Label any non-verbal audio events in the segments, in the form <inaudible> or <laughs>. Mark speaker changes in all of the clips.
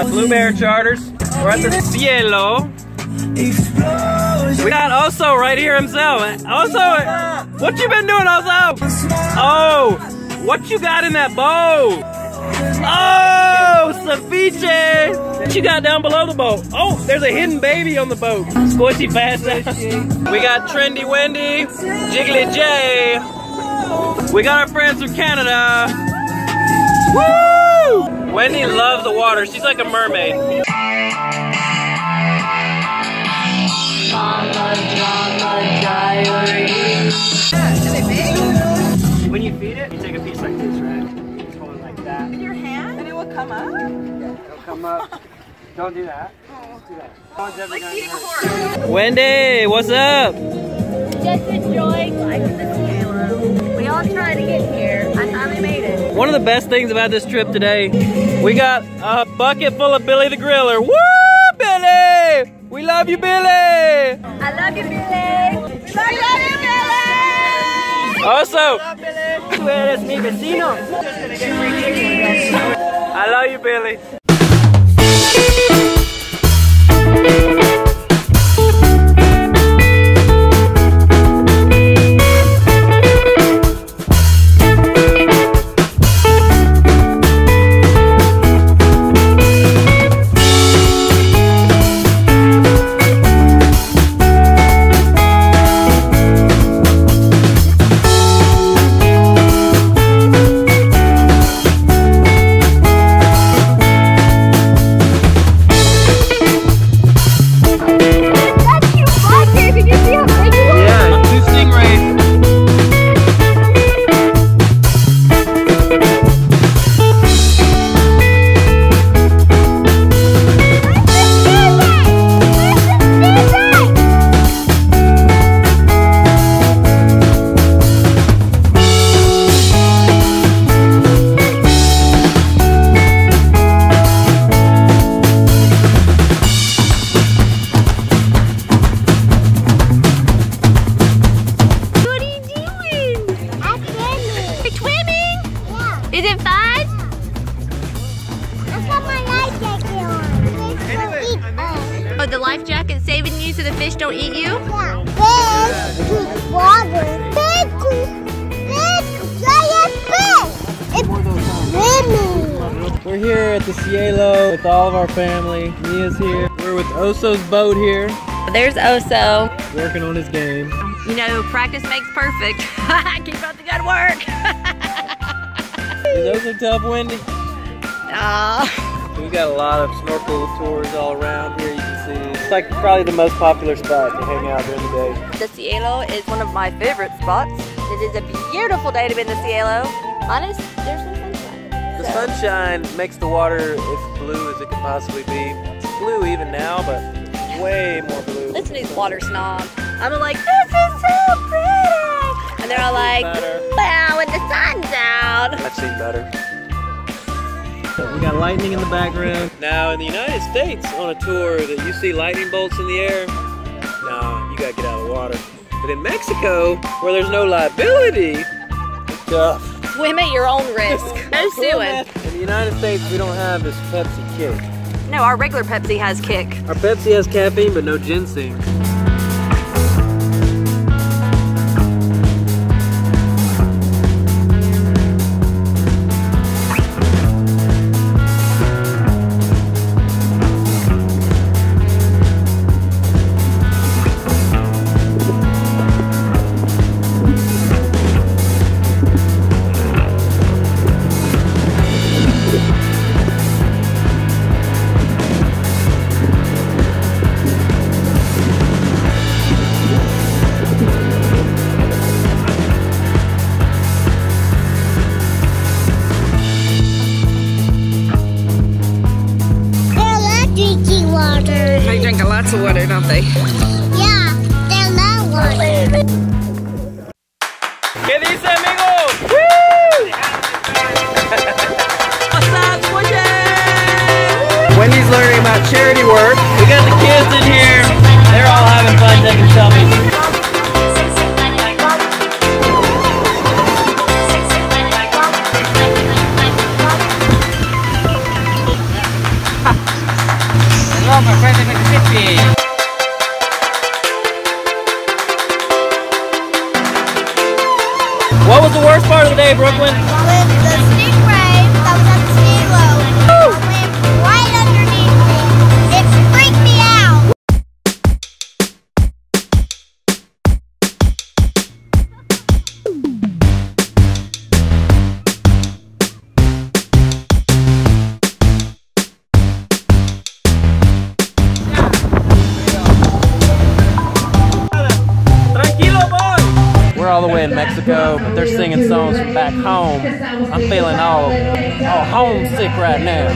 Speaker 1: uh, Blue Bear Charters. We're at the Cielo. We got Oso right here himself. Oso, what you been doing, Oso? Oh, what you got in that boat? Oh, ceviche. What you got down below the boat? Oh, there's a hidden baby on the boat. Squishy fast. we got Trendy Wendy, Jiggly J. We got our friends from Canada. Woo! Wendy loves the water. She's like a mermaid. When you feed it, you take a piece like this, right? Just hold it like that.
Speaker 2: In your hand? And it will come up?
Speaker 1: It'll come up. <laughs> Don't do that. Oh. Don't do that. Someone's
Speaker 2: Like
Speaker 1: gonna
Speaker 2: feeding a
Speaker 1: hurt. Wendy, what's up?
Speaker 3: Just enjoying life in the Cielo. We all tried to get here. I finally made it.
Speaker 1: One of the best things about this trip today, we got a bucket full of Billy the Griller. Woo, Billy! We love you, Billy!
Speaker 3: I love you, Billy. We love you, Billy.
Speaker 1: Also, tú eres mi vecino. I love you, Billy.
Speaker 3: The life jacket saving you so the fish don't eat you? Yeah. Fish water. Fish Fish giant fish. It's.
Speaker 1: We're here at the Cielo with all of our family. Mia's here. We're with Oso's boat here,
Speaker 3: There's Oso.
Speaker 1: working on his game.
Speaker 3: You know, practice makes perfect. <laughs> Keep up the good work.
Speaker 1: Is Oso tough, Wendy?
Speaker 3: Aw.
Speaker 1: We've got a lot of snorkel tours all around here. You can see it's like probably the most popular spot to hang out during the day.
Speaker 3: The Cielo is one of my favorite spots. It is a beautiful day to be in the Cielo. Minus, there's no sunshine.
Speaker 1: The
Speaker 3: So-
Speaker 1: sunshine makes the water as blue as it can possibly be. It's blue even now, but way more blue.
Speaker 3: Listen to these water snobs. I'm like, this is so pretty. And they're all like,
Speaker 1: Better.
Speaker 3: wow, when the sun's out.
Speaker 1: I've seen better. We got lightning in the background. Now, in the United States, on a tour that you see lightning bolts in the air, nah, you gotta get out of the water. But in Mexico, where there's no liability, it's tough.
Speaker 3: Swim at your own risk. <laughs> No suing.
Speaker 1: In the United States, we don't have this Pepsi kick.
Speaker 3: No, our regular Pepsi has kick.
Speaker 1: Our Pepsi has caffeine, but no ginseng.
Speaker 2: Lots of water, don't they?
Speaker 4: Yeah, they love water.
Speaker 1: ¿Qué dice, amigo? Woo!
Speaker 3: What's up, Squishy?
Speaker 1: Wendy's learning about charity work. We got the kids in here. They're all having fun taking selfies.
Speaker 2: all the way in Mexico, but they're singing songs from back home. I'm feeling all, all homesick right now.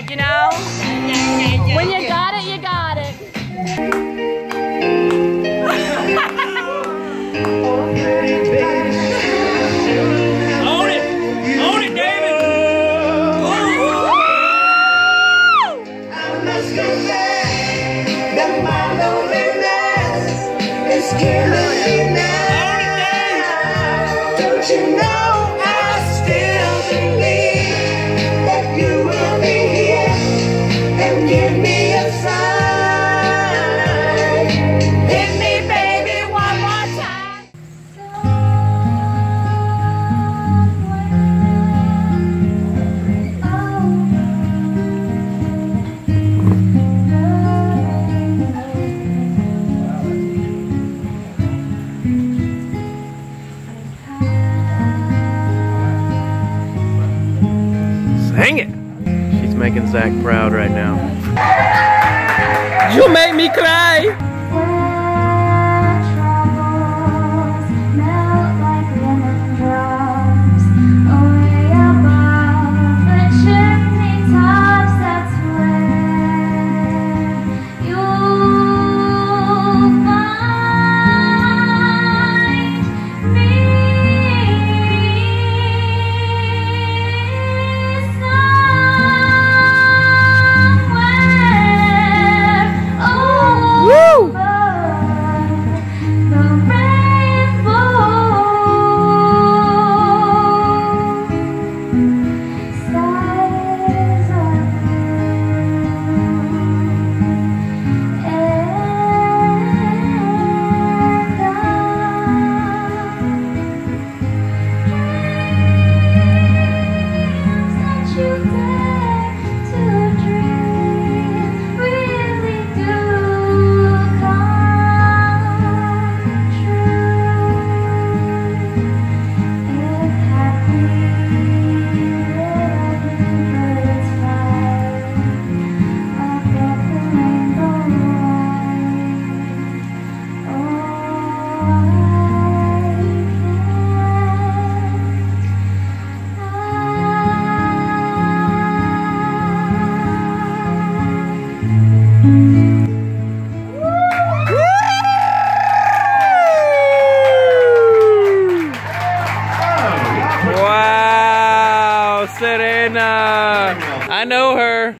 Speaker 5: good, you know? When you got it, Dang it!
Speaker 2: She's making Zach proud right now. You made me cry!